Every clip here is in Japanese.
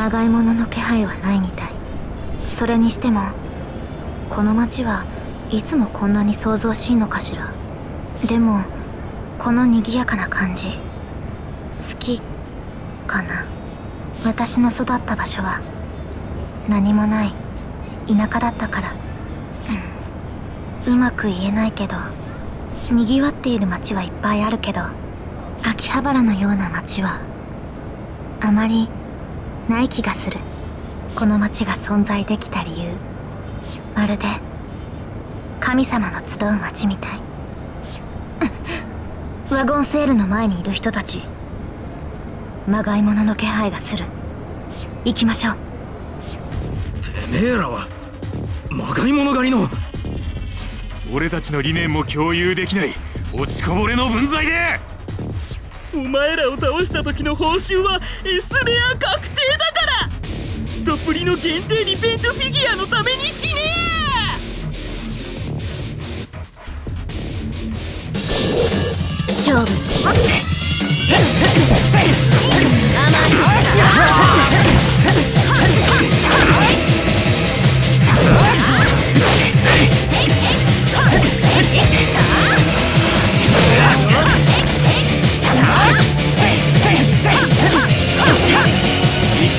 まがいものの気配はないみたい。それにしてもこの町はいつもこんなに騒々しいのかしら。でもこの賑やかな感じ好きかな。私の育った場所は何もない田舎だったから、う、まく言えないけどにぎわっている町はいっぱいあるけど秋葉原のような町はあまりない気がする。この町が存在できた理由。まるで神様の集う町みたい。ワゴンセールの前にいる人たち。まがいものの気配がする。行きましょう。てめえらはまがいもの狩りの。俺たちの理念も共有できない落ちこぼれの分際でお前らを倒した時の報酬は S レア確定だから。ストプリの限定リペイントフィギュアのために死ね勝負。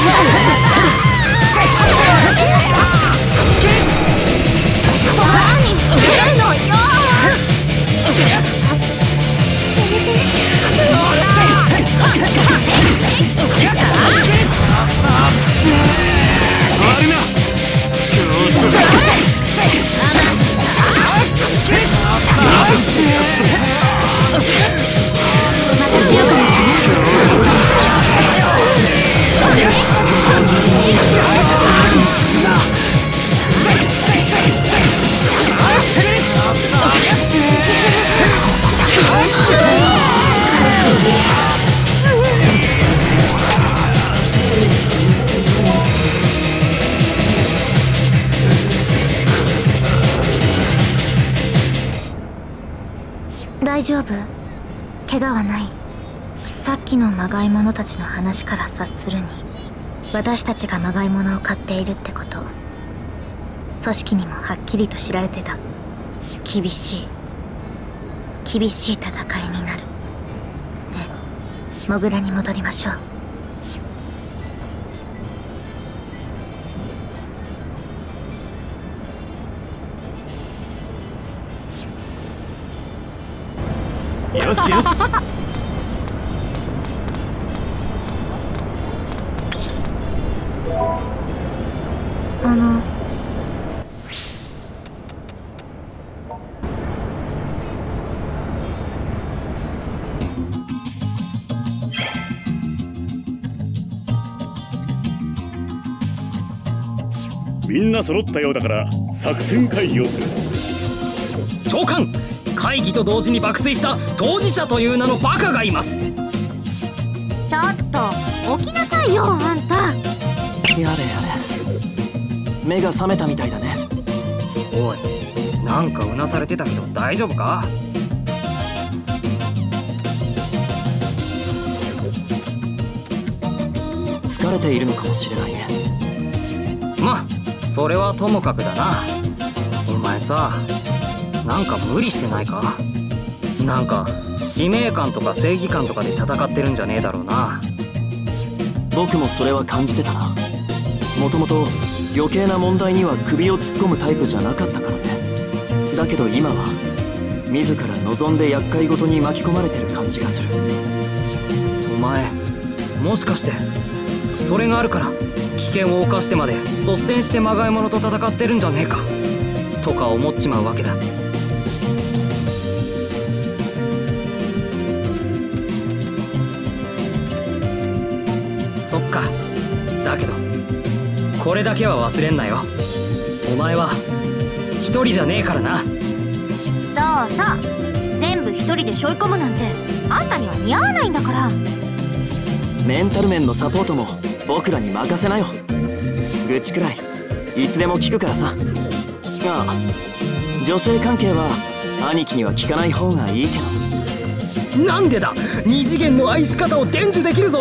Oh, my God. 大丈夫？怪我はない。さっきのまがいものたちの話から察するに私たちがまがいものを買っているってこと。組織にもはっきりと知られてた。厳しい。厳しい戦いになる。ねモグラに戻りましょう。よしよし。あの。みんな揃ったようだから作戦会議をするぞ。長官会議と同時に爆睡した当事者という名のバカがいます。ちょっと起きなさいよあんた。やれやれ。目が覚めたみたいだね。おいなんかうなされてたけど大丈夫か？疲れているのかもしれないね。まあそれはともかくだな。お前さなんか無理してないか？なんか使命感とか正義感とかで戦ってるんじゃねえだろうな。僕もそれは感じてたな。もともと余計な問題には首を突っ込むタイプじゃなかったからね。だけど今は自ら望んで厄介事に巻き込まれてる感じがする。お前もしかしてそれがあるから危険を冒してまで率先してまがい物と戦ってるんじゃねえか？とか思っちまうわけだそっか。だけどこれだけは忘れんなよ。お前は一人じゃねえからな。そうそう。全部一人で背負い込むなんてあんたには似合わないんだから。メンタル面のサポートも僕らに任せなよ。愚痴くらいいつでも聞くからさ。ああ女性関係は兄貴には聞かない方がいいけど。なんでだ？二次元の愛し方を伝授できるぞ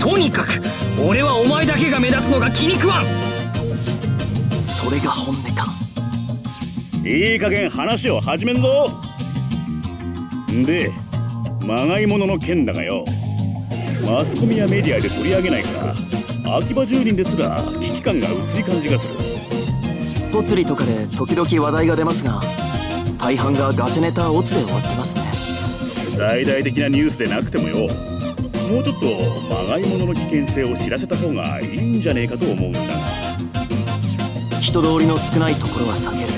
とにかく俺はお前だけが目立つのが気に食わん。それが本音か。いい加減話を始めんぞ。でまがいものの件だがよ。マスコミやメディアで取り上げないから秋葉住人ですら危機感が薄い感じがする。ぽつりとかで時々話題が出ますが大半がガセネタオツで終わってますね。大々的なニュースでなくてもよもうちょっとまがいものの危険性を知らせた方がいいんじゃねえかと思うんだが。人通りの少ないところは避ける。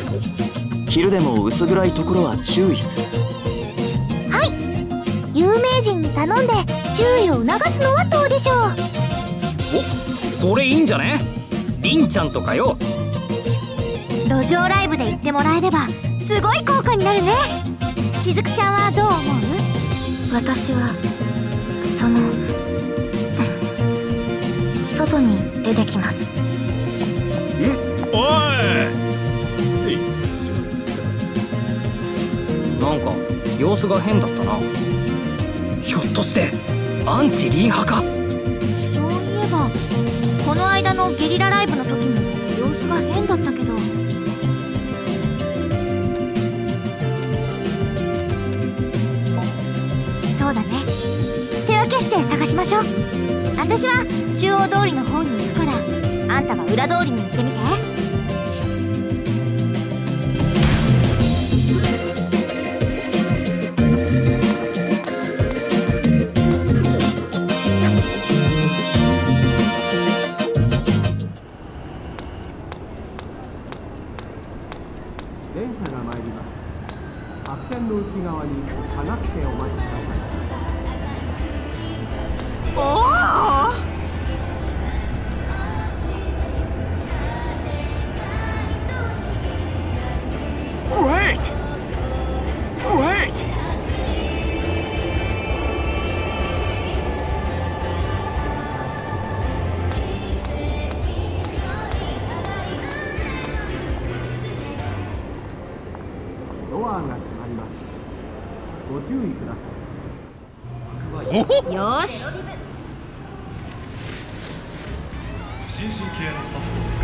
昼でも薄暗いところは注意する。有名人に頼んで注意を促すのはどうでしょう？おそれいいんじゃね？りんちゃんとかよ。路上ライブで言ってもらえればすごい効果になるね。しずくちゃんはどう思う？私はその外に出てきます。おい。なんか様子が変だったな。ひょっとしてアンチリン派か？そういえばこの間のゲリラライブの時も様子が変だったけど。そうだねしましょう。私は中央通りの方に行くからあんたは裏通りに行ってみて。アが閉まります。ご注意ください。よーし。新進気鋭のスタッフを